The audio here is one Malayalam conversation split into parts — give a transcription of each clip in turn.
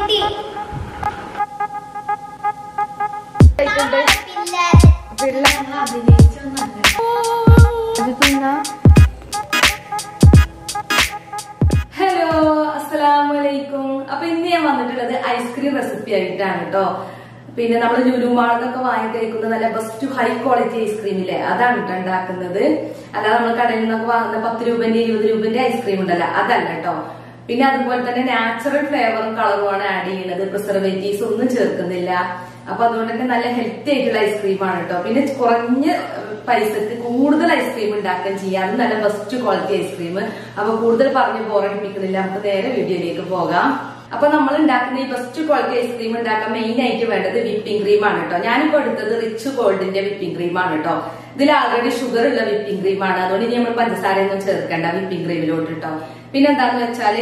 കിട്ടി. ഹലോ അസ്സലാമലൈക്കും അപ്പൊ ഇന്ന് ഞാൻ വന്നിട്ടുള്ളത് ഐസ്ക്രീം റെസിപ്പി ആയിട്ടാണ് കേട്ടോ പിന്നെ നമ്മൾ ലുലുമാളെന്നൊക്കെ വാങ്ങി കഴിക്കുന്ന നല്ല ബെസ്റ്റ് ഹൈ ക്വാളിറ്റി ഐസ്ക്രീം ഇല്ലേ? അതാണ് കേട്ടോ ഉണ്ടാക്കുന്നത്. അല്ലാതെ നമ്മൾ കടയിൽ നിന്നൊക്കെ വാങ്ങുന്ന പത്ത് രൂപന്റെ ഇരുപത് രൂപന്റെ ഐസ്ക്രീം ഉണ്ടല്ലോ അതല്ല കേട്ടോ പിന്നെ അതുപോലെ തന്നെ നാച്ചുറൽ ഫ്ലേവറും കളറുമാണ് ആഡ് ചെയ്യുന്നത്. പ്രിസർവേറ്റീവ്സ് ഒന്നും ചേർക്കുന്നില്ല. അപ്പൊ അതുകൊണ്ട് തന്നെ നല്ല ഹെൽത്തി ആയിട്ടുള്ള ഐസ്ക്രീം ആണ് കേട്ടോ പിന്നെ കുറഞ്ഞ പൈസക്ക് കൂടുതൽ ഐസ്ക്രീം ഉണ്ടാക്കാൻ ചെയ്യാം. അത് നല്ല ബെസ്റ്റ് ക്വാളിറ്റി ഐസ്ക്രീം അപ്പൊ കൂടുതൽ പറഞ്ഞ് ബോറടിപ്പിക്കുന്നില്ല നമുക്ക് നേരെ വീഡിയോയിലേക്ക് പോകാം. അപ്പൊ നമ്മൾ ഉണ്ടാക്കുന്ന ഈ ബെസ്റ്റ് ക്വാളിറ്റി ഐസ്ക്രീം ഉണ്ടാക്കാൻ മെയിൻ ആയിട്ട് വേണ്ടത് വിപ്പിംഗ് ക്രീം ആണ് കേട്ടോ ഞാനിപ്പോ എടുത്തത് റിച്ച് ഗോൾഡിന്റെ വിപ്പിംഗ് ക്രീം ആണ് കേട്ടോ ഇതിൽ ആൾറെഡി ഷുഗർ ഉള്ള വിപ്പിംഗ് ക്രീം ആണ്. അതുകൊണ്ട് ഇനി നമ്മൾ പഞ്ചസാരയൊന്നും ചേർക്കേണ്ട വിപ്പിംഗ് ക്രീമിലോട്ട് കേട്ടോ പിന്നെ എന്താന്ന് വെച്ചാൽ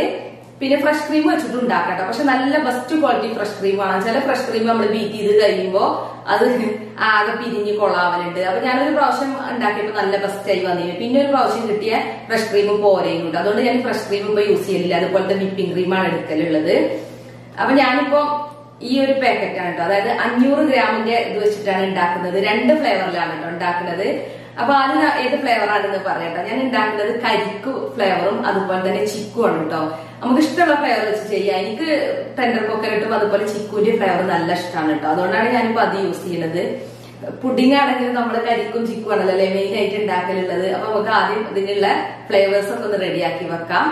പിന്നെ ഫ്രഷ് ക്രീം വെച്ചിട്ട് ഉണ്ടാക്കാം പക്ഷെ നല്ല ബെസ്റ്റ് ക്വാളിറ്റി ഫ്രഷ് ക്രീം ആണ് ചില ഫ്രഷ് ക്രീം നമ്മൾ ബീറ്റ് ചെയ്ത് കഴിയുമ്പോ അത് ആകെ പിരിഞ്ഞ് കൊള്ളാവലുണ്ട്. അപ്പൊ ഞാനൊരു പ്രാവശ്യം ഉണ്ടാക്കിയപ്പോ നല്ല ബെസ്റ്റ് ആയി വന്നിരുന്നു പിന്നെ ഒരു പ്രാവശ്യം കിട്ടിയ ഫ്രഷ് ക്രീം പോരെയുണ്ട് അതുകൊണ്ട് ഞാൻ ഫ്രഷ് ക്രീം ഇപ്പൊ യൂസ് ചെയ്യലില്ല. അതുപോലത്തെ വിപ്പിംഗ് ക്രീമാണ് എടുക്കലുള്ളത്. അപ്പൊ ഞാനിപ്പോ ഈ ഒരു പാക്കറ്റ് ആണ് കേട്ടോ അതായത് അഞ്ഞൂറ് ഗ്രാമിന്റെ ഇത് വെച്ചിട്ടാണ് ഉണ്ടാക്കുന്നത്. രണ്ട് ഫ്ലേവറിലാണ് കേട്ടോ ഉണ്ടാക്കുന്നത്. അപ്പൊ ആദ്യം ഏത് ഫ്ലേവർ ആണെന്ന് പറയട്ടെ. ഞാൻ ഉണ്ടാക്കുന്നത് കരിക്ക് ഫ്ലേവറും അതുപോലെ തന്നെ ചിക്കു ആണ് കേട്ടോ നമുക്ക് ഇഷ്ടമുള്ള ഫ്ലേവർ വെച്ച് ചെയ്യാം. എനിക്ക് ടെൻഡർ കൊക്കനട്ടും അതുപോലെ ചിക്കുവിന്റെ ഫ്ലേവർ നല്ല ഇഷ്ടമാണ് കേട്ടോ അതുകൊണ്ടാണ് ഞാനിപ്പോ അത് യൂസ് ചെയ്യുന്നത്. പുഡിംഗ് ആണെങ്കിലും നമ്മൾ കരിക്കും ചിക്കും ആണല്ലോ മെയിൻ ആയിട്ട് ഉണ്ടാക്കലുള്ളത്. അപ്പൊ നമുക്ക് ആദ്യം ഇതിനുള്ള ഫ്ലേവേഴ്സ് ഒക്കെ ഒന്ന് റെഡിയാക്കി വെക്കാം.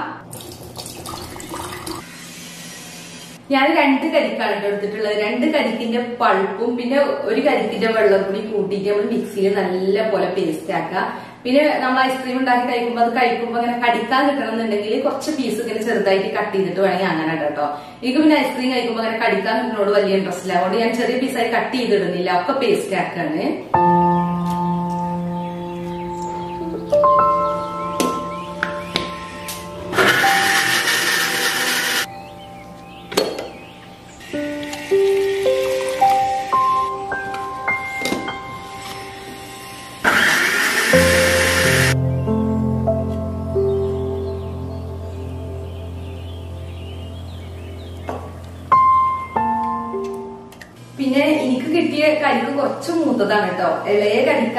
ഞാൻ രണ്ട് കരിക്കാണ് എടുത്തിട്ടുള്ളത്. രണ്ട് കരിക്കിന്റെ പൾപ്പും പിന്നെ ഒരു കരിക്കിന്റെ വെള്ളം കൂടി കൂട്ടിയിട്ട് നമ്മൾ മിക്സിയിൽ നല്ല പോലെ പേസ്റ്റ് ആക്കുക. പിന്നെ നമ്മൾ ഐസ്ക്രീം ഉണ്ടാക്കി കഴിക്കുമ്പോൾ അത് കഴിക്കുമ്പോൾ അങ്ങനെ കടിക്കാൻ കിട്ടണമെന്നുണ്ടെങ്കിൽ കുറച്ച് പീസ് ഇങ്ങനെ ചെറുതായിട്ട് കട്ട് ചെയ്തിട്ട് വേണമെങ്കിൽ അങ്ങനെ കേട്ടോ. എനിക്ക് പിന്നെ ഐസ്ക്രീം കഴിക്കുമ്പോൾ അങ്ങനെ കടിക്കാൻ കിട്ടുന്നതോട് വലിയ ഇൻട്രസ്റ്റ് ഇല്ല. അതുകൊണ്ട് ഞാൻ ചെറിയ പീസായി കട്ട് ചെയ്തിടുന്നില്ല. ഒക്കെ പേസ്റ്റ് ആക്കാണ്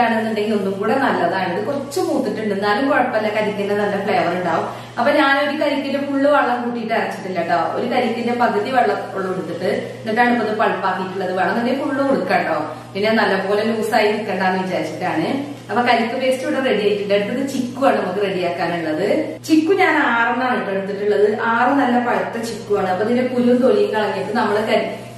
ഇളയ ഒന്നും കൂടെ നല്ലതാണ്. ഇത് കുറച്ച് മൂത്തിട്ടുണ്ട്. എന്നാലും കുഴപ്പമില്ല. കരിക്കിന്റെ നല്ല ഫ്ലേവർ ഉണ്ടാവും. അപ്പൊ ഞാൻ ഒരു കരിക്കിന്റെ ഫുള്ള് വെള്ളം കൂട്ടിയിട്ട് അരച്ചിട്ടില്ല കേട്ടോ ഒരു കരിക്കിന്റെ പകുതി വെള്ളം ഉള്ളു എടുത്തിട്ട് എന്നിട്ടാണ് ഇപ്പൊ ഇത് പൾപ്പാക്കിയിട്ടുള്ളത്. എന്നെ ഫുള്ള് കൊടുക്കട്ടോ കേട്ടോ പിന്നെ നല്ലപോലെ ലൂസായി നിൽക്കണ്ടെന്ന് വിചാരിച്ചിട്ടാണ്. അപ്പൊ കരിക്ക് പേസ്റ്റ് ഇവിടെ റെഡി ആയിട്ടുണ്ട്. അടുത്തത് ആണ് നമുക്ക് റെഡിയാക്കാനുള്ളത് ചിക്കു ഞാൻ ആറെണ്ണാണ് കേട്ടോ എടുത്തിട്ടുള്ളത്. ആറ് നല്ല പഴുത്ത ചിക്കുവാണ്. അപ്പൊ ഇതിന്റെ പുലും തൊലിയും കളഞ്ഞിട്ട് നമ്മൾ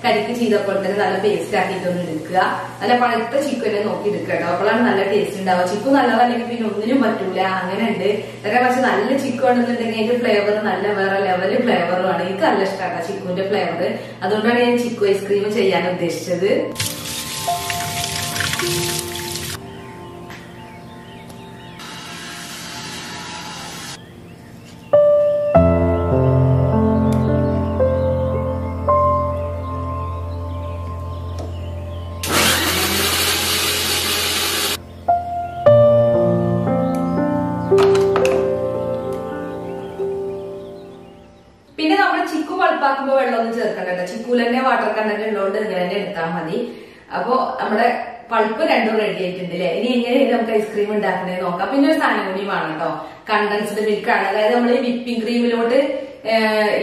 കരിക്ക് ചെയ്തപ്പോൾ തന്നെ നല്ല പേസ്റ്റ് ആക്കിയിട്ടൊന്ന് എടുക്കുക. നല്ല പഴുത്ത ചിക്കനെ നോക്കി എടുക്കുക കേട്ടോ അപ്പോഴാണ് നല്ല ടേസ്റ്റ് ഉണ്ടാവുക. ചിക്കു നല്ലതല്ലെങ്കിൽ പിന്നെ ഒന്നിനും പറ്റൂല. അങ്ങനെ ഉണ്ട്. ഇതൊക്കെ പക്ഷെ നല്ല ചിക്കു ഉണ്ടെന്നുണ്ടെങ്കിൽ അതിന്റെ ഫ്ലേവർ നല്ല വേറെ ലെവൽ ഫ്ലേവറുമാണ് എനിക്ക് നല്ല ഇഷ്ടമാണ് ചിക്കുവിന്റെ ഫ്ലേവർ അതുകൊണ്ടാണ് ഞാൻ ചിക്കു ഐസ്ക്രീം ചെയ്യാൻ ഉദ്ദേശിച്ചത്. പൾപ്പാക്കുമ്പോ വെള്ളമൊന്നും ചേർക്കണ്ട ചിക്കുൽ തന്നെ വാട്ടർ കണ്ടന്റ് ഉള്ളതുകൊണ്ട് ഇങ്ങനെ തന്നെ എടുത്താൽ മതി. അപ്പൊ നമ്മുടെ പൾപ്പ് രണ്ടും റെഡി ആയിട്ടുണ്ട് അല്ലേ ഇനി എങ്ങനെയാണ് നമുക്ക് ഐസ്ക്രീം ഉണ്ടാക്കുന്നത് നോക്കാം. പിന്നെ ഒരു സാധനം കൂടി വേണം കേട്ടോ കണ്ടൻസ്ഡ് മിൽക്ക് ആണ്. അതായത് നമ്മൾ ഈ വിപ്പിംഗ് ക്രീമിലോട്ട്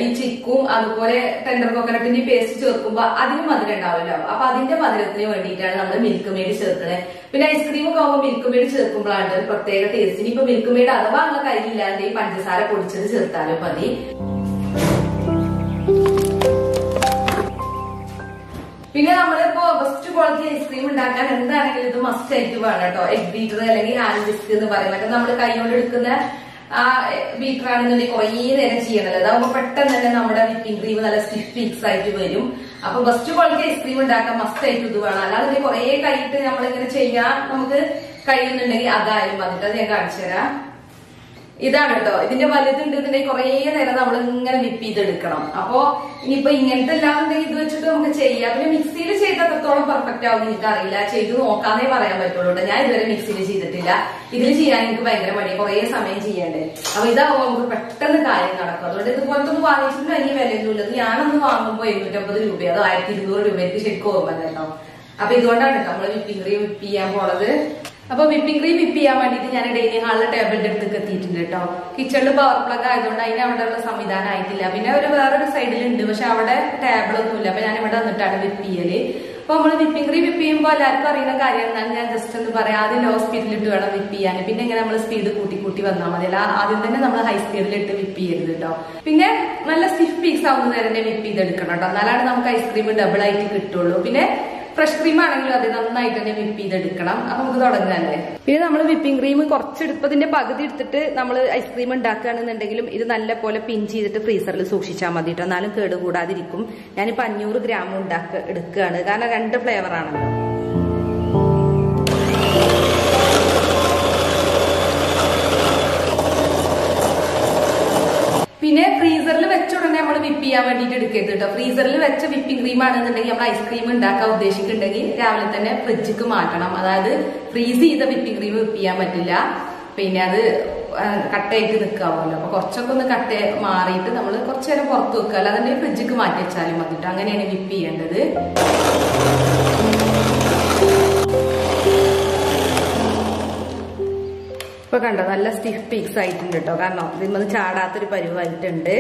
ഈ ചിക്കും അതുപോലെ ടെൻഡർ കോക്കനട്ടിന്റെ പേസ്റ്റ് ചേർക്കുമ്പോ അതിന് മധുരം ഉണ്ടാവുമല്ലോ അപ്പൊ അതിന്റെ മധുരത്തിന് വേണ്ടിയിട്ടാണ് നമ്മൾ മിൽക്ക് മെയ്ഡ് ചേർക്കുന്നത് പിന്നെ ഐസ്ക്രീം ഒക്കെ ആകുമ്പോൾ മിൽക്ക് മെയ്ഡ് ചേർക്കുമ്പോഴാണ് പ്രത്യേക ടേസ്റ്റ് ഇനി ഇപ്പൊ മിൽക്ക് മെയ്ഡ് അഥവാ അങ്ങനെ കയ്യില്ലാണ്ട് ഈ പഞ്ചസാര പൊടിച്ചത് ചേർത്താലും മതി. ഉണ്ടാക്കാൻ എന്താണെങ്കിലും ഇത് മസ്റ്റ് ആയിട്ട് വേണം കേട്ടോ. എഗ് ബീറ്റർ അല്ലെങ്കിൽ ഹാൻഡ് വിസ്ക് എന്ന് പറയുന്നത്. നമ്മൾ കൈകൊണ്ട് എടുക്കുന്ന ആ ബീറ്റർ ആണെന്നുണ്ടെങ്കിൽ കുറേ നേരം ചെയ്യണല്ലോ അതാകുമ്പോൾ പെട്ടെന്ന് തന്നെ നമ്മുടെ വിപ്പിംഗ് ക്രീം നല്ല സ്റ്റിഫ് ഫിക്സ് ആയിട്ട് വരും. അപ്പൊ ബെസ്റ്റ് ക്വാളിറ്റി ഐസ്ക്രീം ഉണ്ടാക്കാൻ മസ്റ്റ് ആയിട്ട് ഇത് വേണം. അല്ലാതെ കുറേ കൈയിട്ട് നമ്മളിങ്ങനെ ചെയ്യാൻ നമുക്ക് കഴിയുന്നുണ്ടെങ്കിൽ അതായാലും മതി. അത് ഞാൻ കാണിച്ചു തരാം ഇതാണ് കേട്ടോ. ഇതിന്റെ വലുതുണ്ടെന്നുണ്ടെങ്കിൽ കുറേ നേരം നമ്മൾ ഇങ്ങനെ വിപ്പ് ചെയ്തെടുക്കണം. അപ്പോ ഇനിയിപ്പോ ഇങ്ങനത്തെ എല്ലാം ഇത് വെച്ചിട്ട് നമുക്ക് ചെയ്യാം. പിന്നെ മിക്സിയിൽ ചെയ്ത് അത്രത്തോളം പെർഫെക്റ്റ് ആവും എനിക്ക് അറിയില്ല ചെയ്ത് നോക്കാന്നേ പറയാൻ പറ്റുള്ളൂ ഞാൻ ഇതുവരെ മിക്സിയിൽ ചെയ്തിട്ടില്ല. ഇതിൽ ചെയ്യാൻ എനിക്ക് ഭയങ്കര മടി. കുറേ സമയം ചെയ്യണ്ടേ. അപ്പൊ ഇതാവുമ്പോൾ നമുക്ക് പെട്ടെന്ന് കാര്യം നടക്കും. അതുകൊണ്ട് ഇതുപോലത്തെ ഒന്നും വാങ്ങിച്ചിട്ട് വലിയ വിലയൊന്നുമില്ല ഞാനൊന്ന് വാങ്ങുമ്പോൾ എഴുന്നൂറ്റമ്പത് രൂപ അത് ആയിരത്തി ഇരുന്നൂറ് രൂപ എനിക്ക് ശരിക്കും ഓർമ്മ കേട്ടോ. അപ്പൊ ഇതുകൊണ്ടാണ് നമ്മൾ വിപ്പിംഗ് ക്രീം വിപ്പ് ചെയ്യാൻ പോണത്. അപ്പൊ വിപ്പിംഗ് ക്രീം വിപ്പ് ചെയ്യാൻ വേണ്ടിയിട്ട് ഞാൻ ഡെയിലി ഹാളിലെ ടേബിളിന്റെ അടുത്തേക്ക് എത്തിയിട്ടുണ്ട് കേട്ടോ. കിച്ചണിൽ പവർ പ്ലഗ് ആയതുകൊണ്ട് അതിന് അവിടെ ഉള്ള സംവിധാനം ആയിട്ടില്ല. പിന്നെ ഒരു വേറൊരു സൈഡിലുണ്ട് പക്ഷെ അവിടെ ടേബിൾ ഒന്നുമില്ല. അപ്പൊ ഞാൻ ഇവിടെ വന്നിട്ടാണ് വിപ്പ് ചെയ്യൽ. അപ്പൊ നമ്മൾ വിപ്പിംഗ് ക്രീം വിപ്പ് ചെയ്യുമ്പോൾ എല്ലാവർക്കും അറിയുന്ന കാര്യം എന്നാൽ ഞാൻ ജസ്റ്റ് ഒന്ന് പറയാം. ആദ്യം ലോ സ്പീഡിൽ ഇട്ട് വേണം വിപ്പ് ചെയ്യാൻ. പിന്നെ ഇങ്ങനെ നമ്മൾ സ്പീഡ് കൂട്ടി കൂട്ടി വന്നാൽ മതി. ആദ്യം തന്നെ നമ്മൾ ഹൈ സ്പീഡിൽ ഇട്ട് വിപ്പ് ചെയ്യരുത് കേട്ടോ. പിന്നെ നല്ല സ്റ്റിഫ് പീസ് ആവുന്ന നേരം വിപ്പ് ചെയ്തെടുക്കണം കേട്ടോ. എന്നാലാണ് നമുക്ക് ഐസ്ക്രീം ഡബിൾ ആയിട്ട് കിട്ടുള്ളൂ. പിന്നെ ഫ്രഷ് ക്രീം ആണെങ്കിലും അത് നന്നായിട്ട് തന്നെ വിപ്പ് ചെയ്തെടുക്കണം. അപ്പൊ നമുക്ക് തുടങ്ങാല്ലേ? പിന്നെ നമ്മൾ വിപ്പിംഗ് ക്രീം കുറച്ച് എടുപ്പതിന്റെ പകുതി എടുത്തിട്ട് നമ്മൾ ഐസ്ക്രീം ഉണ്ടാക്കുകയാണെന്നുണ്ടെങ്കിലും ഇത് നല്ല പോലെ പിൻ ചെയ്തിട്ട് ഫ്രീസറിൽ സൂക്ഷിച്ചാൽ മതി കേട്ടോ എന്നാലും കേടുകൂടാതിരിക്കും. ഞാനിപ്പോ അഞ്ഞൂറ് ഗ്രാം ഉണ്ടാക്ക എടുക്കുകയാണ്. കാരണം രണ്ട് ഫ്ലേവർ ആണല്ലോ. പിന്നെ ഫ്രീസറിൽ വെച്ച ഉടനെ നമ്മൾ വിപ്പ് ചെയ്യാൻ വേണ്ടിട്ട് എടുക്കരുത് കേട്ടോ ഫ്രീസറിൽ വെച്ച വിപ്പിംഗ് ക്രീം ആണെന്നുണ്ടെങ്കിൽ നമ്മൾ ഐസ്ക്രീം ഉണ്ടാക്കാൻ ഉദ്ദേശിക്കുന്നുണ്ടെങ്കിൽ രാവിലെ തന്നെ ഫ്രിഡ്ജിക്ക് മാറ്റണം. അതായത് ഫ്രീസ് ചെയ്ത വിപ്പിംഗ് ക്രീം വിപ്പ് ചെയ്യാൻ പറ്റില്ല. പിന്നെ അത് കട്ടയായിട്ട് നിൽക്കാവുമല്ലോ അപ്പൊ കുറച്ചൊക്കെ ഒന്ന് കട്ട മാറിയിട്ട് നമ്മൾ കുറച്ചു നേരം പുറത്ത് വെക്കുക. അല്ലാതെ ഫ്രിഡ്ജിക്ക് മാറ്റി വെച്ചാലും മതിട്ടോ അങ്ങനെയാണ് വിപ്പ് ചെയ്യേണ്ടത്. ഇപ്പൊ കണ്ടോ നല്ല സ്റ്റിഫ് പീക്സ് ആയിട്ടുണ്ട് കേട്ടോ കാരണം ഇതിമ്മത് ചാടാത്തൊരു പരിവായിട്ടുണ്ട്.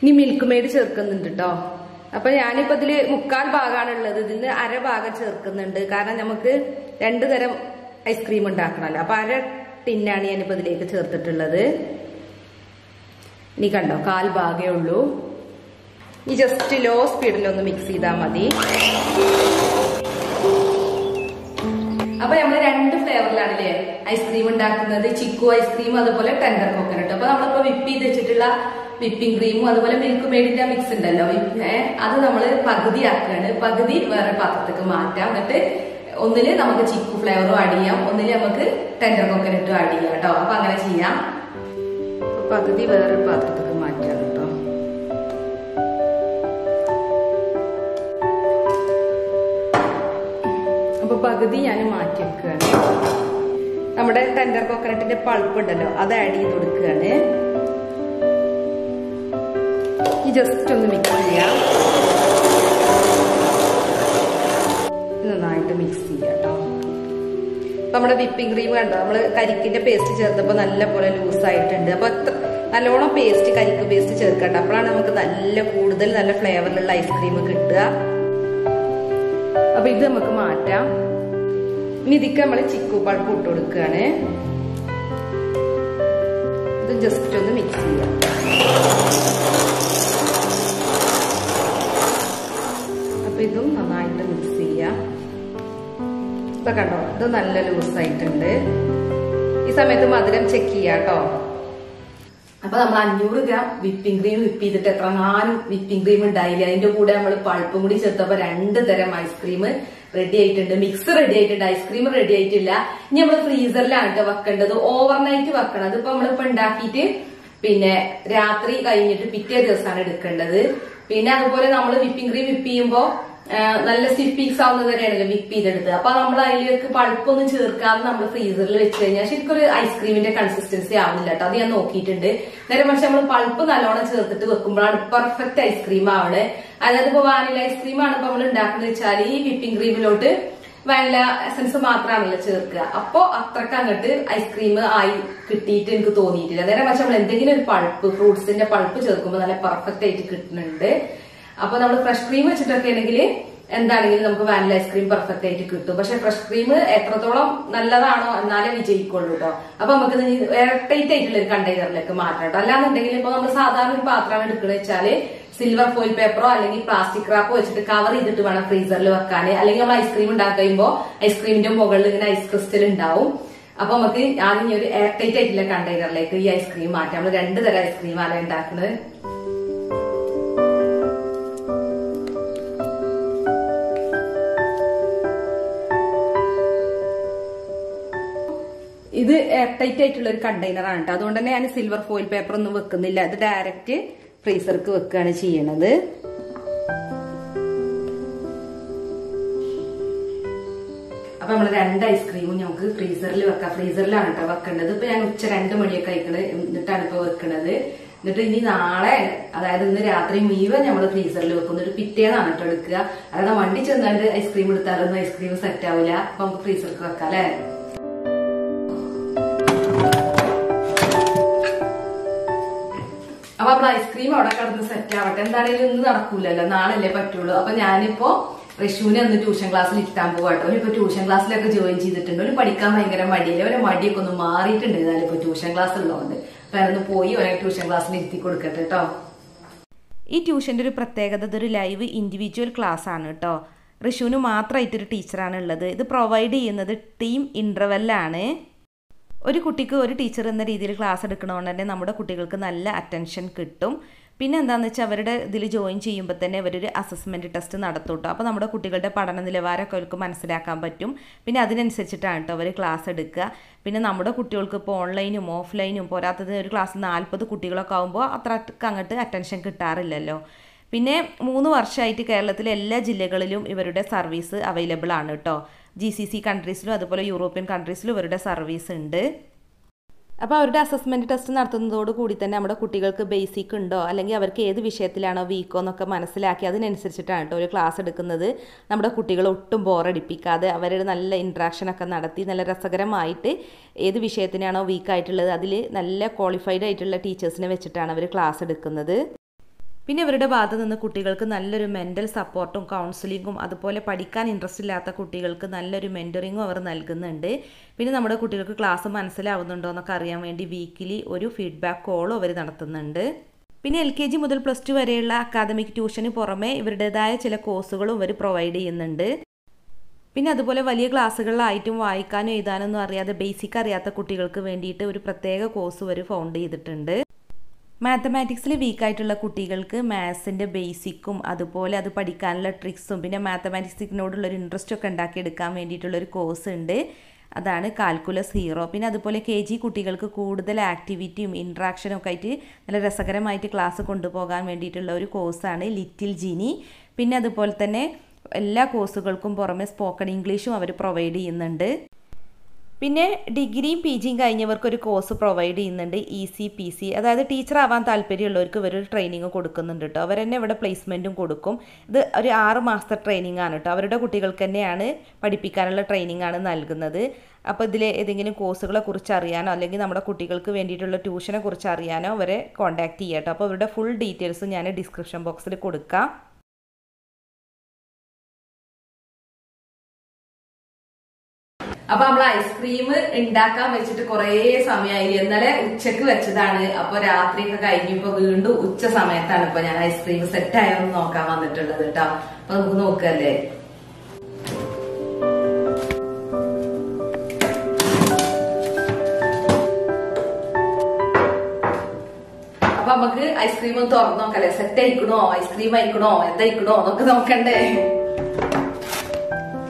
ഇനി മിൽക്ക് മെയ്ഡ് ചേർക്കുന്നുണ്ട് കേട്ടോ അപ്പൊ ഞാനിപ്പോ ഇതിൽ മുക്കാൽ ഭാഗമാണ് ഉള്ളത് ഇതിന് അര ഭാഗം ചേർക്കുന്നുണ്ട്. കാരണം നമുക്ക് രണ്ടു തരം ഐസ്ക്രീം ഉണ്ടാക്കണല്ലോ. അപ്പൊ അര ടിന്നാണ് ഞാനിപ്പോ ഇതിലേക്ക് ചേർത്തിട്ടുള്ളത്. ഇനി കണ്ടോ കാൽ ഭാഗേ ഉള്ളൂ. ഇനി ജസ്റ്റ് ലോ സ്പീഡിലൊന്ന് മിക്സ് ചെയ്താൽ മതി. അപ്പൊ നമ്മൾ രണ്ട് ഫ്ലേവറിലാണ് അല്ലേ ഐസ്ക്രീം ഉണ്ടാക്കുന്നത് ചിക്കു ഐസ്ക്രീം അതുപോലെ ടെൻഡർ കോക്കനട്ട്. അപ്പൊ നമ്മളിപ്പോ വിപ്പ് ചെയ്ത് വെച്ചിട്ടുള്ള വിപ്പിംഗ് ക്രീമും അതുപോലെ മിൽക്ക് മെയ്ഡിന്റെ മിക്സ് ഉണ്ടല്ലോ. അത് നമ്മൾ പകുതി ആക്കുകയാണ് പകുതി വേറെ പാത്രത്തേക്ക് മാറ്റാം. എന്നിട്ട് ഒന്നിൽ നമുക്ക് ചിക്കു ഫ്ലേവറും ആഡ് ചെയ്യാം. ഒന്നിൽ നമുക്ക് ടെൻഡർ കോക്കനട്ടും ആഡ് ചെയ്യാം കേട്ടോ. അപ്പൊ അങ്ങനെ ചെയ്യാം. പകുതി വേറെ പാത്രത്തേക്ക് മാറ്റാം കേട്ടോ. അപ്പൊ പകുതി ഞാൻ മാറ്റി വെക്കുകയാണ് നമ്മുടെ ടെൻഡർ കോക്കനട്ടിന്റെ പൾപ്പ് ഉണ്ടല്ലോ അത് ആഡ് ചെയ്ത് കൊടുക്കുകയാണ്. ഈ ജസ്റ്റ് ഒന്ന് മിക്സ് ചെയ്യാം. നന്നായിട്ട് മിക്സ് ചെയ്യാം നമ്മുടെ വിപ്പിംഗ് ക്രീം കണ്ടോ? നമ്മൾ കരിക്കിന്റെ പേസ്റ്റ് ചേർത്തപ്പോ നല്ല പോലെ ലൂസ് ആയിട്ടുണ്ട്. അപ്പൊ നല്ലോണം പേസ്റ്റ് കരിക്ക് പേസ്റ്റ് ചേർക്കണ്ട അപ്പോഴാണ് നമുക്ക് നല്ല കൂടുതൽ നല്ല ഫ്ലേവറിലുള്ള ഐസ്ക്രീം കിട്ടുക. അപ്പൊ ഇത് നമുക്ക് മാറ്റാം. ഇനി ഇതിക്ക് നമ്മൾ ചിക്കു പൾപ്പ് ഇട്ട് കൊടുക്കുകയാണ്. ഇത് ജസ്റ്റ് ഒന്ന് മിക്സ് ചെയ്യുക അപ്പൊ ഇതും നന്നായിട്ട് മിക്സ് ചെയ്യാം. ഇപ്പൊ കണ്ടോ ഇത് നല്ല ലൂസ് ആയിട്ടുണ്ട്. ഈ സമയത്ത് മധുരം ചെക്ക് ചെയ്യാം കേട്ടോ അപ്പൊ നമ്മൾ അഞ്ഞൂറ് ഗ്രാം വിപ്പിംഗ് ക്രീം വിപ്പ് ചെയ്തിട്ട് എത്ര നാലും വിപ്പിംഗ് ക്രീം ഉണ്ടായില്ല? അതിന്റെ കൂടെ നമ്മൾ പൾപ്പും കൂടി ചേർത്തപ്പോ രണ്ട് തരം ഐസ്ക്രീം റെഡി ആയിട്ടുണ്ട്. മിക്സ് റെഡി ആയിട്ടുണ്ട്. ഐസ്ക്രീം റെഡി ആയിട്ടില്ല. ഇനി നമ്മൾ ഫ്രീസറിലാണ് കേട്ടോ വെക്കേണ്ടത്. ഓവർനൈറ്റ് വെക്കണം. അതിപ്പോ നമ്മളിപ്പോ ഉണ്ടാക്കിയിട്ട് പിന്നെ രാത്രി കഴിഞ്ഞിട്ട് പിറ്റേ ദിവസമാണ് എടുക്കേണ്ടത്. പിന്നെ അതുപോലെ നമ്മൾ വിപ്പിംഗ് ക്രീം വിപ്പ് ചെയ്യുമ്പോൾ നല്ല സ്റ്റിഫ് പീക്സ് ആവുന്നത് വരെയാണല്ലോ വിപ്പ് ചെയ്തെടുത്ത് അപ്പൊ നമ്മൾ അതിലേക്ക് പഴുപ്പൊന്നും ചേർക്കാതെ നമ്മൾ ഫ്രീസറിൽ വെച്ച് കഴിഞ്ഞാൽ ശരിക്കും ഒരു ഐസ്ക്രീമിന്റെ കൺസിസ്റ്റൻസി ആവുന്നില്ല കേട്ടോ അത് ഞാൻ നോക്കിയിട്ടുണ്ട്. നേരെ പക്ഷെ നമ്മൾ പഴുപ്പ് നല്ലോണം ചേർത്തിട്ട് വെക്കുമ്പോഴാണ് പെർഫെക്റ്റ് ഐസ്ക്രീം ആവണേ. അതായത് ഇപ്പൊ വാനില ഐസ്ക്രീം ആണ് ഇപ്പൊ നമ്മൾ ഉണ്ടാക്കുന്നത് വെച്ചാൽ ഈ വിപ്പിംഗ് ക്രീമിലോട്ട് വാനില എസൻസ് മാത്രമാണല്ലോ ചേർക്കുക. അപ്പോ അത്രയ്ക്ക് അങ്ങോട്ട് ഐസ്ക്രീം ആയി കിട്ടിയിട്ട് എനിക്ക് തോന്നിയിട്ടില്ല. നേരെ പക്ഷെ നമ്മൾ എന്തെങ്കിലും ഒരു പൾപ്പ് ഫ്രൂട്ട്സിന്റെ പൾപ്പ് ചേർക്കുമ്പോൾ നല്ല പെർഫെക്റ്റ് ആയിട്ട് കിട്ടുന്നുണ്ട്. അപ്പൊ നമ്മൾ ഫ്രഷ് ക്രീം വെച്ചിട്ടൊക്കെ ആണെങ്കിൽ എന്താണെങ്കിലും നമുക്ക് വാനില ഐസ്ക്രീം പെർഫെക്റ്റ് ആയിട്ട് കിട്ടും. പക്ഷെ ഫ്രഷ് ക്രീം എത്രത്തോളം നല്ലതാണോ എന്നാലേ വിജയിക്കുള്ളൂ കേട്ടോ അപ്പൊ നമുക്ക് എയർടൈറ്റ് ആയിട്ടുള്ള ഒരു കണ്ടെയ്നറിലേക്ക് മാറ്റാം കേട്ടോ അല്ലാന്നുണ്ടെങ്കിൽ ഇപ്പൊ നമ്മൾ സാധാരണ ഒരു പാത്രമാണ് എടുക്കുന്നത് വെച്ചാൽ സിൽവർ ഫോയിൽ പേപ്പറോ അല്ലെങ്കിൽ പ്ലാസ്റ്റിക് റാപ്പോ വെച്ചിട്ട് കവർ ചെയ്തിട്ട് വേണം ഫ്രീസറിൽ വെക്കാൻ അല്ലെങ്കിൽ നമ്മൾ ഐസ്ക്രീം ഉണ്ടാക്കുമ്പോൾ ഐസ്ക്രീമിന്റെ മുകളിൽ ഇങ്ങനെ ഐസ് ക്രിസ്റ്റൽ ഉണ്ടാവും. അപ്പൊ നമുക്ക് ആദ്യം ഒരു എയർടൈറ്റ് ആയിട്ടുള്ള കണ്ടെയ്നറിലേക്ക് ഈ ഐസ്ക്രീം മാറ്റാം. നമ്മൾ രണ്ടു തരം ഐസ്ക്രീമാണ് ഉണ്ടാക്കുന്നത്. ഇത് എയർ ടൈറ്റ് ആയിട്ടുള്ള ഒരു കണ്ടെയ്നർ ആണ് കേട്ടോ അതുകൊണ്ട് തന്നെ ഞാൻ സിൽവർ ഫോയിൽ പേപ്പർ ഒന്നും വെക്കുന്നില്ല. ഇത് ഡയറക്റ്റ് ഫ്രീസർക്ക് വെക്കുകയാണ് ചെയ്യണത്. അപ്പൊ നമ്മൾ രണ്ട് ഐസ്ക്രീമും നമുക്ക് ഫ്രീസറിൽ വെക്കാം. ഫ്രീസറിലാണ് കേട്ടോ വെക്കേണ്ടത്. ഇപ്പൊ ഞാൻ ഉച്ച രണ്ട് മണിയൊക്കെ കഴിക്കണത് എന്നിട്ടാണ് ഇപ്പൊ വെക്കണത്. എന്നിട്ട് ഇനി നാളെ അതായത് ഇന്ന് രാത്രി മീവൻ നമ്മൾ ഫ്രീസറിൽ വെക്കും. എന്നിട്ട് പിറ്റേന്നാണ് കേട്ടോ എടുക്കുക. അതായത് വണ്ടി ചെന്നാണ്ട് ഐസ്ക്രീം എടുത്താലൊന്നും ഐസ്ക്രീം സെറ്റ് ആവില്ല അപ്പൊ നമുക്ക് ഫ്രീസർക്ക് വെക്കാം അല്ലേ? അപ്പൊ നമ്മൾ ഐസ്ക്രീം അവിടെ കിടന്ന് സെറ്റ് ആവട്ടെ. എന്താണെങ്കിലും ഇന്ന് നടക്കൂലല്ലോ. നാളല്ലേ പറ്റുള്ളൂ. അപ്പൊ ഞാനിപ്പോ റഷുവിനെ ഒന്ന് ട്യൂഷൻ ക്ലാസ്സിൽ ഇരുത്താൻ പോവാട്ടോ. ഇപ്പൊ ട്യൂഷൻ ക്ലാസ്സിലൊക്കെ ജോയിൻ ചെയ്തിട്ടുണ്ട്. ഒരു പഠിക്കാൻ ഭയങ്കര മടിയില്ല? ഒരു മടിയൊക്കെ ഒന്ന് മാറിയിട്ടുണ്ട് എന്നാലും ഇപ്പൊ ട്യൂഷൻ ക്ലാസ് ഉള്ളതുകൊണ്ട്. അപ്പൊ പോയി ഒരേ ട്യൂഷൻ ക്ലാസ്സിൽ ഇരുത്തി കൊടുക്കട്ടെ കേട്ടോ ഈ ട്യൂഷന്റെ ഒരു പ്രത്യേകത ഇതൊരു ലൈവ് ഇൻഡിവിജ്വൽ ക്ലാസ് ആണ് കേട്ടോ ഋഷുവിന് മാത്രമായിട്ടൊരു ടീച്ചറാണ് ഉള്ളത്. ഇത് പ്രൊവൈഡ് ചെയ്യുന്നത് ടീം ഇന്റർവെല്ലാണ് ഒരു കുട്ടിക്ക് ഒരു ടീച്ചർ എന്ന രീതിയിൽ ക്ലാസ് എടുക്കണതുകൊണ്ട് തന്നെ നമ്മുടെ കുട്ടികൾക്ക് നല്ല അറ്റൻഷൻ കിട്ടും. പിന്നെ എന്താണെന്ന് വെച്ചാൽ അവരുടെ ഇതിൽ ജോയിൻ ചെയ്യുമ്പോൾ തന്നെ അവരൊരു അസസ്മെന്റ് ടെസ്റ്റ് നടത്തും കേട്ടോ അപ്പോൾ നമ്മുടെ കുട്ടികളുടെ പഠന നിലവാരമൊക്കെ അവർക്ക് മനസ്സിലാക്കാൻ പറ്റും. പിന്നെ അതിനനുസരിച്ചിട്ടാണ് കേട്ടോ അവർ ക്ലാസ് എടുക്കുക. പിന്നെ നമ്മുടെ കുട്ടികൾക്ക് ഇപ്പോൾ ഓൺലൈനും ഓഫ്ലൈനും പോരാത്തത് ഒരു ക്ലാസ് നാൽപ്പത് കുട്ടികളൊക്കെ ആകുമ്പോൾ അത്രയ്ക്ക് അങ്ങോട്ട് അറ്റൻഷൻ കിട്ടാറില്ലല്ലോ. പിന്നെ മൂന്ന് വർഷമായിട്ട് കേരളത്തിലെ എല്ലാ ജില്ലകളിലും ഇവരുടെ സർവീസ് അവൈലബിൾ ആണ് കേട്ടോ ജി സി സി കൺട്രീസിലും അതുപോലെ യൂറോപ്യൻ കൺട്രീസിലും ഇവരുടെ സർവീസ് ഉണ്ട്. അപ്പോൾ അവരുടെ അസസ്മെന്റ് ടെസ്റ്റ് നടത്തുന്നതോട് കൂടി തന്നെ നമ്മുടെ കുട്ടികൾക്ക് ബേസിക് ഉണ്ടോ? അല്ലെങ്കിൽ അവർക്ക് ഏത് വിഷയത്തിലാണോ വീക്കോ എന്നൊക്കെ മനസ്സിലാക്കി അതിനനുസരിച്ചിട്ടാണ് കേട്ടോ ഒരു ക്ലാസ് എടുക്കുന്നത്. നമ്മുടെ കുട്ടികൾ ഒട്ടും ബോറടിപ്പിക്കാതെ അവരുടെ നല്ല ഇൻട്രാക്ഷനൊക്കെ നടത്തി നല്ല രസകരമായിട്ട് ഏത് വിഷയത്തിനാണോ വീക്കായിട്ടുള്ളത് അതിൽ നല്ല ക്വാളിഫൈഡ് ആയിട്ടുള്ള ടീച്ചേഴ്സിനെ വെച്ചിട്ടാണ് അവർ ക്ലാസ് എടുക്കുന്നത്. പിന്നെ ഇവരുടെ ഭാഗത്ത് നിന്ന് കുട്ടികൾക്ക് നല്ലൊരു മെന്റൽ സപ്പോർട്ടും കൗൺസിലിങ്ങും അതുപോലെ പഠിക്കാൻ ഇൻട്രസ്റ്റ് ഇല്ലാത്ത കുട്ടികൾക്ക് നല്ലൊരു മെന്ററിങ്ങും അവർ നൽകുന്നുണ്ട്. പിന്നെ നമ്മുടെ കുട്ടികൾക്ക് ക്ലാസ് മനസ്സിലാവുന്നുണ്ടോ എന്നൊക്കെ അറിയാൻ വേണ്ടി വീക്കിലി ഒരു ഫീഡ്ബാക്ക് കോളും അവർ നടത്തുന്നുണ്ട്. പിന്നെ എൽ കെ ജി മുതൽ പ്ലസ് ടു വരെയുള്ള അക്കാദമിക് ട്യൂഷന് പുറമെ ഇവരുടേതായ ചില കോഴ്സുകളും അവർ പ്രൊവൈഡ് ചെയ്യുന്നുണ്ട്. പിന്നെ അതുപോലെ വലിയ ക്ലാസ്സുകളിലായിട്ടും വായിക്കാനും എഴുതാനൊന്നും അറിയാതെ ബേസിക് അറിയാത്ത കുട്ടികൾക്ക് വേണ്ടിയിട്ട് ഒരു പ്രത്യേക കോഴ്സ് ഇവർ ഫൗണ്ട് ചെയ്തിട്ടുണ്ട്. മാത്തമാറ്റിക്സിൽ വീക്കായിട്ടുള്ള കുട്ടികൾക്ക് മാത്സിന്റെ ബേസിക്കും അതുപോലെ അത് പഠിക്കാനുള്ള ട്രിക്സും പിന്നെ മാത്തമാറ്റിക്സിനോടുള്ളൊരു ഇൻട്രസ്റ്റ് ഒക്കെ ഉണ്ടാക്കിയെടുക്കാൻ വേണ്ടിയിട്ടുള്ളൊരു കോഴ്സ് ഉണ്ട്. അതാണ് കാൽക്കുലസ് ഹീറോ പിന്നെ അതുപോലെ കെ ജി കുട്ടികൾക്ക് കൂടുതൽ ആക്ടിവിറ്റിയും ഇൻട്രാക്ഷനും ഒക്കെ ആയിട്ട് നല്ല രസകരമായിട്ട് ക്ലാസ് കൊണ്ടുപോകാൻ വേണ്ടിയിട്ടുള്ള ഒരു കോഴ്സാണ് ലിറ്റിൽ ജിനി പിന്നെ അതുപോലെ തന്നെ എല്ലാ കോഴ്സുകൾക്കും പുറമെ സ്പോക്കൺ ഇംഗ്ലീഷും അവർ പ്രൊവൈഡ് ചെയ്യുന്നുണ്ട്. പിന്നെ ഡിഗ്രിയും പി ജിയും കഴിഞ്ഞവർക്ക് ഒരു കോഴ്സ് പ്രൊവൈഡ് ചെയ്യുന്നുണ്ട് ഇ സി പി സി അതായത് ടീച്ചർ ആവാൻ താല്പര്യമുള്ളവർക്ക് ഇവരൊരു ട്രെയിനിങ് കൊടുക്കുന്നുണ്ട് കേട്ടോ അവർ തന്നെ ഇവിടെ പ്ലേസ്മെന്റും കൊടുക്കും. ഇത് ഒരു ആറ് മാസത്തെ ട്രെയിനിങ് ആണ് കേട്ടോ അവരുടെ കുട്ടികൾക്ക് തന്നെയാണ് പഠിപ്പിക്കാനുള്ള ട്രെയിനിങ് ആണ് നൽകുന്നത്. അപ്പോൾ ഇതിൽ ഏതെങ്കിലും കോഴ്സുകളെ കുറിച്ച് അറിയാനോ അല്ലെങ്കിൽ നമ്മുടെ കുട്ടികൾക്ക് വേണ്ടിയിട്ടുള്ള ട്യൂഷനെ കുറിച്ച് അറിയാനോ അവരെ കോൺടാക്ട് ചെയ്യാം കേട്ടോ അപ്പോൾ അവരുടെ ഫുൾ ഡീറ്റെയിൽസ് ഞാൻ ഡിസ്ക്രിപ്ഷൻ ബോക്സിൽ കൊടുക്കാം. അപ്പൊ നമ്മൾ ഐസ്ക്രീം ഉണ്ടാക്കാൻ വെച്ചിട്ട് കുറേ സമയമായി ഇന്നലെ ഉച്ചയ്ക്ക് വെച്ചതാണ്. അപ്പൊ രാത്രിയൊക്കെ കഴിഞ്ഞപ്പോ വീണ്ടും ഉച്ച സമയത്താണ് ഇപ്പൊ ഞാൻ ഐസ്ക്രീം സെറ്റ് ആയോന്ന് നോക്കാൻ വന്നിട്ടുള്ളത് കേട്ടോ അപ്പൊ നമുക്ക് നോക്കല്ലേ? അപ്പൊ നമുക്ക് ഐസ്ക്രീം ഒന്ന് തുറന്നു നോക്കല്ലേ? സെറ്റ് ആയിക്കണോ? ഐസ്ക്രീം ആയിക്കണോ? എന്തായിക്കണോ എന്നൊക്കെ നോക്കണ്ടേ?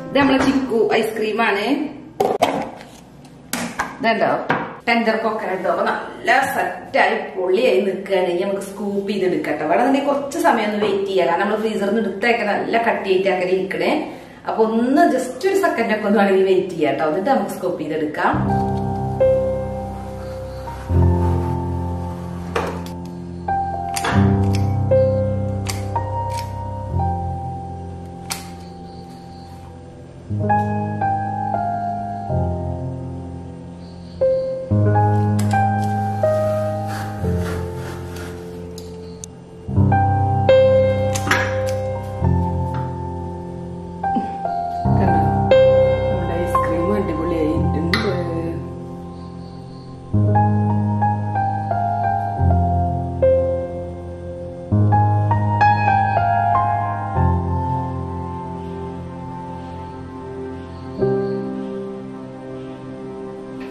ഇത് നമ്മളെ ചിക്കു ഐസ്ക്രീമാണ് ഇതുണ്ടോ? ടെൻഡർ കൊക്കനുണ്ടോ അപ്പൊ നല്ല സെറ്റായി പൊള്ളിയായി നിൽക്കുകയാണെങ്കിൽ നമുക്ക് സ്കൂപ്പ് ചെയ്ത് എടുക്കട്ടെ വേണം തന്നെ കുറച്ച് സമയം ഒന്ന് വെയിറ്റ് ചെയ്യാം. കാരണം നമ്മൾ ഫ്രീസറിൽ നിന്ന് എടുത്തേക്കാൻ നല്ല കട്ടിയായിട്ടാക്കാൻ ഇരിക്കണേ. അപ്പൊ ഒന്ന് ജസ്റ്റ് ഒരു സെക്കൻഡ് ഒക്കെ ഒന്ന് വേണമെങ്കിൽ വെയിറ്റ് ചെയ്യാം കേട്ടോ എന്നിട്ട് നമുക്ക് സ്കൂപ്പ് ചെയ്തെടുക്കാം. കണ്ടോ?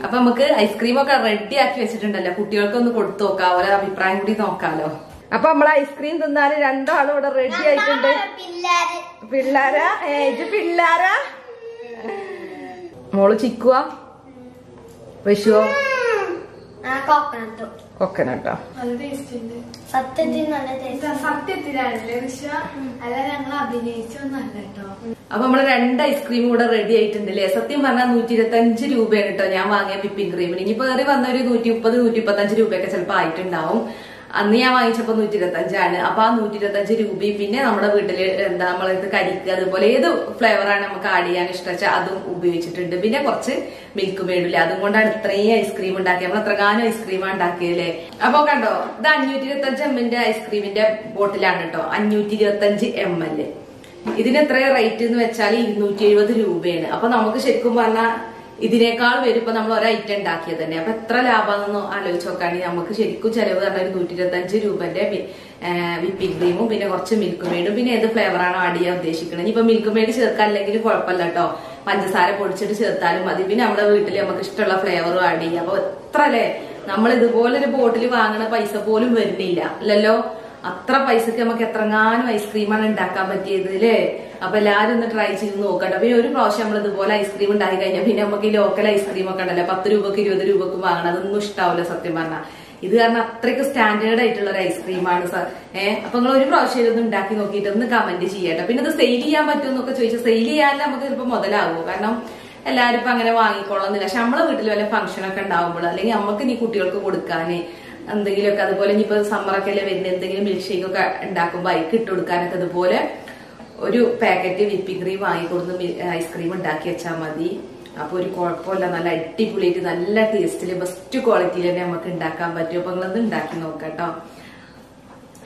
അപ്പൊ നമുക്ക് ഐസ്ക്രീം ഒക്കെ റെഡി ആക്കി വെച്ചിട്ടുണ്ടല്ലോ. കുട്ടികൾക്ക് ഒന്ന് കൊടുത്തു നോക്കാം. അവരെ അഭിപ്രായം കൂടി നോക്കാലോ. അപ്പൊ നമ്മൾ ഐസ്ക്രീം തിന്നാൽ രണ്ടാളും ഇവിടെ റെഡി ആയിട്ടുണ്ട്. പിള്ളാരാ. ഏജ് പിള്ളാരാ? മോൾ ചിക്കുവാ? വിഷുവോ കോക്കനട്ടും കൊക്കനട്ടോ. അപ്പൊ നമ്മൾ രണ്ട് ഐസ്ക്രീം കൂടെ റെഡി ആയിട്ടുണ്ട് അല്ലേ സത്യം പറഞ്ഞാൽ നൂറ്റി ഇരുപത്തി അഞ്ച് രൂപയാണ് കേട്ടോ ഞാൻ വാങ്ങിയ വിപ്പിംഗ് ക്രീമിന് ഇനിയിപ്പോ കയറി വന്ന ഒരു നൂറ്റി മുപ്പത് നൂറ്റി മുപ്പത്തി അഞ്ച് രൂപയൊക്കെ ചിലപ്പോ ആയിട്ടുണ്ടാവും. അന്ന് ഞാൻ വാങ്ങിച്ചപ്പോ നൂറ്റി ഇരുപത്തി അഞ്ചാണ് അപ്പൊ ആ നൂറ്റി ഇരുപത്തി അഞ്ച് രൂപയും പിന്നെ നമ്മുടെ വീട്ടിൽ എന്താ നമ്മളിത് കരിക്ക് അതുപോലെ ഏത് ഫ്ലേവറാണ് നമുക്ക് ആഡ് ചെയ്യാൻ ഇഷ്ടം അതും ഉപയോഗിച്ചിട്ടുണ്ട്. പിന്നെ കുറച്ച് മിൽക്ക് മേടില്ല അതും കൊണ്ടാണ് ഇത്രയും ഐസ്ക്രീം ഉണ്ടാക്കിയത് നമ്മൾ എത്രകാലം ഐസ്ക്രീമാണ് ഉണ്ടാക്കിയല്ലേ? അപ്പൊ കണ്ടോ ഇത് അഞ്ഞൂറ്റി ഇരുപത്തി അഞ്ച് എമ്മിന്റെ ഐസ്ക്രീമിന്റെ ബോട്ടിലാണ് കേട്ടോ അഞ്ഞൂറ്റി ഇരുപത്തി അഞ്ച് എം എൽ ഇതിന് എത്ര റേറ്റ് എന്ന് വെച്ചാൽ ഇരുന്നൂറ്റി എഴുപത് രൂപയാണ്. അപ്പൊ നമുക്ക് ശരിക്കും പറഞ്ഞാൽ ഇതിനേക്കാൾ വരുമ്പോ നമ്മൾ ഒരൈറ്റം ഉണ്ടാക്കിയത് തന്നെ. അപ്പൊ എത്ര ലാഭമെന്ന് ആലോചിച്ച് നോക്കുകയാണെങ്കിൽ നമുക്ക് ശരിക്കും ചെലവ് പറഞ്ഞ ഒരു നൂറ്റി ഇരുപത്തി അഞ്ച് രൂപന്റെ വിപ്പിംഗ് ക്രീമും പിന്നെ കുറച്ച് മിൽക്ക് മെയ്ഡും പിന്നെ ഏത് ഫ്ലേവറാണോ ആഡ് ചെയ്യാൻ ഉദ്ദേശിക്കുന്നത് ഇപ്പൊ മിൽക്ക് മെയ്ഡ് ചേർക്കാൻ അല്ലെങ്കിൽ കുഴപ്പമില്ല കേട്ടോ പഞ്ചസാര പൊടിച്ചിട്ട് ചേർത്താലും മതി. പിന്നെ നമ്മുടെ വീട്ടിൽ നമുക്ക് ഇഷ്ടമുള്ള ഫ്ലേവറും ആഡ് ചെയ്യാം. അപ്പൊ എത്ര അല്ലേ? നമ്മൾ ഇതുപോലെ ഒരു ബോട്ടിൽ വാങ്ങണ പൈസ പോലും വരുന്നില്ല. അല്ലല്ലോ? അത്ര പൈസക്ക് നമുക്ക് എത്രങ്ങാനും ഐസ്ക്രീമാണ് ഉണ്ടാക്കാൻ പറ്റിയത് അല്ലേ അപ്പൊ എല്ലാരും ഒന്ന് ട്രൈ ചെയ്ത് നോക്കട്ടെ. പിന്നെ ഒരു പ്രാവശ്യം നമ്മൾ ഇതുപോലെ ഐസ്ക്രീം ഉണ്ടാക്കി കഴിഞ്ഞാൽ പിന്നെ നമുക്ക് ഈ ലോക്കൽ ഐസ്ക്രീം ഒക്കെ ഉണ്ടല്ലോ പത്ത് രൂപക്ക് ഇരുപത് രൂപക്ക് വാങ്ങണം അതൊന്നും ഇഷ്ടാവില്ല സത്യം പറഞ്ഞാൽ ഇത് കാരണം അത്രയ്ക്ക് സ്റ്റാൻഡേർഡ് ആയിട്ടുള്ള ഒരു ഐസ്ക്രീമാണ് ഏഹ് അപ്പൊ നിങ്ങൾ ഒരു പ്രാവശ്യം ഇതൊന്ന് ഉണ്ടാക്കി നോക്കിയിട്ട് ഒന്ന് കമന്റ് ചെയ്യട്ടെ. പിന്നെ ഇത് സെയിൽ ചെയ്യാൻ പറ്റുമെന്നൊക്കെ ചോദിച്ചാൽ സെയിൽ ചെയ്യാൻ നമുക്ക് ചിലപ്പോൾ മുതലാകുമോ കാരണം എല്ലാവരും ഇപ്പൊ അങ്ങനെ വാങ്ങിക്കൊള്ളുന്നില്ല പക്ഷെ നമ്മളെ വീട്ടിൽ വല്ല ഫംഗ്ഷൻ ഒക്കെ ഉണ്ടാവുമ്പോൾ അല്ലെങ്കിൽ നമുക്ക് ഇനി കുട്ടികൾക്ക് കൊടുക്കാന് എന്തെങ്കിലുമൊക്കെ അതുപോലെ ഇനിയിപ്പോ സമ്മറൊക്കെ അല്ലേ വരുന്ന എന്തെങ്കിലും മിൽക്ക് ഷേക്ക് ഒക്കെ ഉണ്ടാക്കുമ്പോൾ ബൈക്ക് ഇട്ട് കൊടുക്കാനൊക്കെ അതുപോലെ ഒരു പാക്കറ്റ് വിപ്പിംഗ് ക്രീം വാങ്ങിക്കൊടുന്ന് ഐസ്ക്രീം ഉണ്ടാക്കി വെച്ചാൽ മതി. അപ്പൊ ഒരു കുഴപ്പമില്ല. നല്ല അടിപൊളിയായിട്ട് നല്ല ടേസ്റ്റിൽ ബെസ്റ്റ് ക്വാളിറ്റിയിൽ തന്നെ നമുക്ക് ഉണ്ടാക്കാൻ പറ്റും. അപ്പൊ നിങ്ങളത് ഉണ്ടാക്കി നോക്കട്ടോ.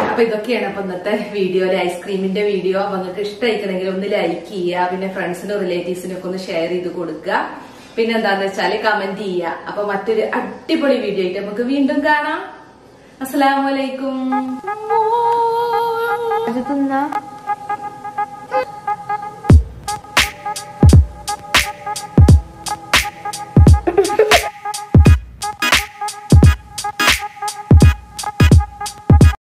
അപ്പൊ ഇതൊക്കെയാണ് അപ്പൊ ഇന്നത്തെ വീഡിയോയിലെ ഐസ്ക്രീമിന്റെ വീഡിയോ. അപ്പൊ നിങ്ങൾക്ക് ഇഷ്ടമായിക്കണമെങ്കിൽ ഒന്ന് ലൈക്ക് ചെയ്യുക. പിന്നെ ഫ്രണ്ട്സിനും റിലേറ്റീവ്സിനും ഒക്കെ ഒന്ന് ഷെയർ ചെയ്ത് കൊടുക്കുക. പിന്നെ എന്താന്ന് വെച്ചാൽ കമന്റ് ചെയ്യുക. അപ്പൊ മറ്റൊരു അടിപൊളി വീഡിയോ ആയിട്ട് നമുക്ക് വീണ്ടും കാണാം. അസ്സലാമലൈക്കും